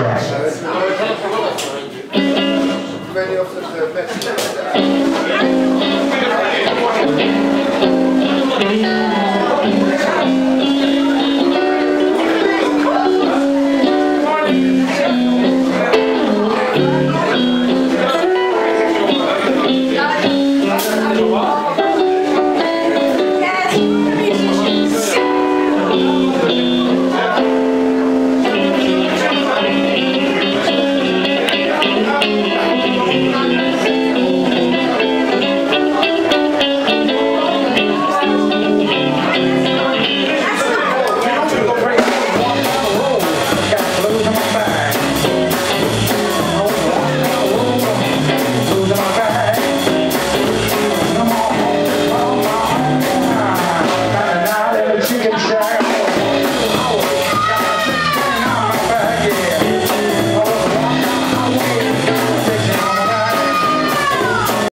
of